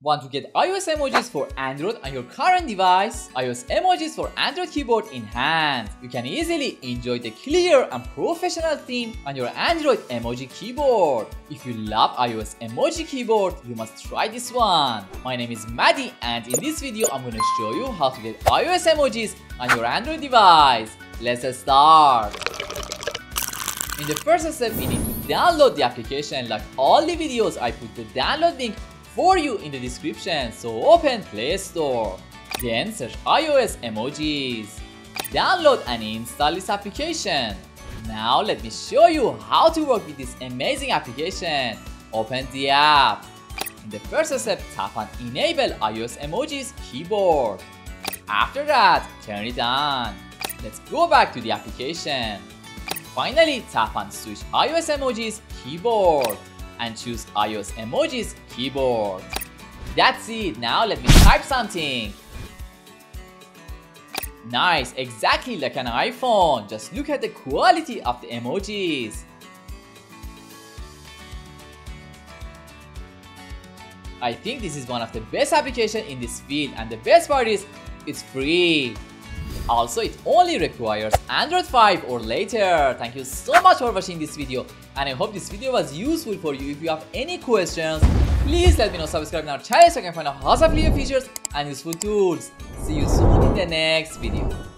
Want to get iOS emojis for Android on your current device? iOS emojis for Android keyboard in hand. You can easily enjoy the clear and professional theme on your Android emoji keyboard. If you love iOS emoji keyboard, you must try this one. My name is Maddie and in this video I'm gonna show you how to get iOS emojis on your Android device. Let's start. In the first step, we need to download the application like all the videos I put the download link for you in the description. So open Play Store. Then search iOS emojis. Download and install this application. Now let me show you how to work with this amazing application. Open the app. In the first step, tap on Enable iOS Emojis keyboard. After that, turn it on. Let's go back to the application. Finally, tap on Switch iOS Emojis keyboard and choose iOS Emojis keyboard. That's it, now let me type something. Nice, exactly like an iPhone. Just look at the quality of the emojis. I think this is one of the best application in this field and the best part is it's free. Also, it only requires Android 5 or later. Thank you so much for watching this video and I hope this video was useful for you. If you have any questions, please let me know. Subscribe to our channel so you can find out lots of new features and useful tools. See you soon in the next video.